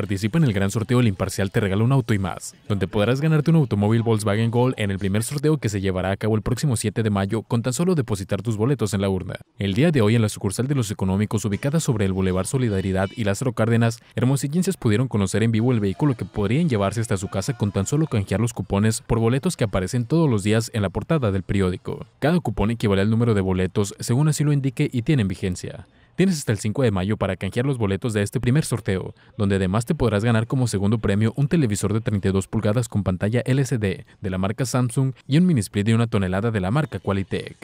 Participa en el gran sorteo El Imparcial te regala un auto y más, donde podrás ganarte un automóvil Volkswagen Gol en el primer sorteo que se llevará a cabo el próximo 7 de mayo con tan solo depositar tus boletos en la urna. El día de hoy en la sucursal de los económicos ubicada sobre el Boulevard Solidaridad y Lázaro Cárdenas, hermosillenses pudieron conocer en vivo el vehículo que podrían llevarse hasta su casa con tan solo canjear los cupones por boletos que aparecen todos los días en la portada del periódico. Cada cupón equivale al número de boletos según así lo indique y tienen vigencia. Tienes hasta el 5 de mayo para canjear los boletos de este primer sorteo, donde además te podrás ganar como segundo premio un televisor de 32 pulgadas con pantalla LCD de la marca Samsung y un mini split de una tonelada de la marca Qualitech.